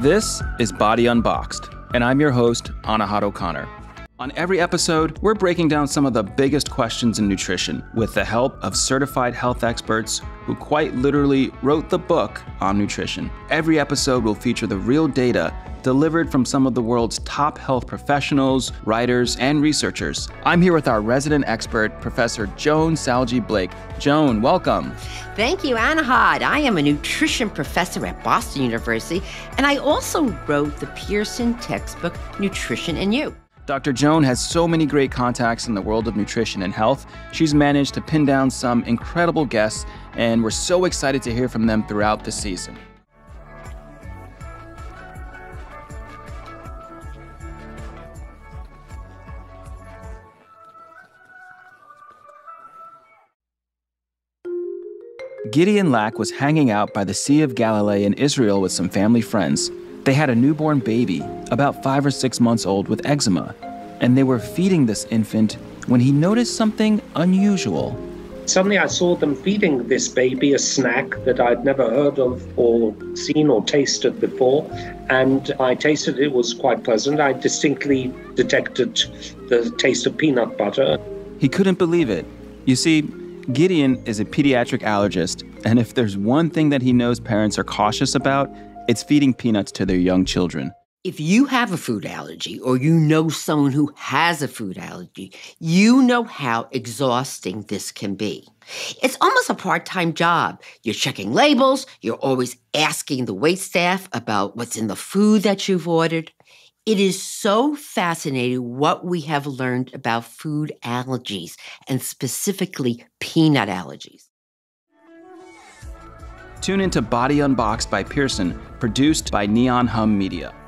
This is Body Unboxed, and I'm your host, Anahad O'Connor. On every episode, we're breaking down some of the biggest questions in nutrition with the help of certified health experts who quite literally wrote the book on nutrition. Every episode will feature the real data delivered from some of the world's top health professionals, writers, and researchers. I'm here with our resident expert, Professor Joan Salge Blake. Joan, welcome. Thank you, Anahad. I am a nutrition professor at Boston University, and I also wrote the Pearson textbook, Nutrition and You. Dr. Joan has so many great contacts in the world of nutrition and health. She's managed to pin down some incredible guests, and we're so excited to hear from them throughout the season. Gideon Lack was hanging out by the Sea of Galilee in Israel with some family friends. They had a newborn baby, about five or six months old, with eczema, and they were feeding this infant when he noticed something unusual. Suddenly, I saw them feeding this baby a snack that I'd never heard of or seen or tasted before. And I tasted it, it was quite pleasant. I distinctly detected the taste of peanut butter. He couldn't believe it. You see, Gideon is a pediatric allergist, and if there's one thing that he knows parents are cautious about, it's feeding peanuts to their young children. If you have a food allergy or you know someone who has a food allergy, you know how exhausting this can be. It's almost a part time job. You're checking labels, you're always asking the wait staff about what's in the food that you've ordered. It is so fascinating what we have learned about food allergies and specifically peanut allergies. Tune into Body Unboxed by Pearson, produced by Neon Hum Media.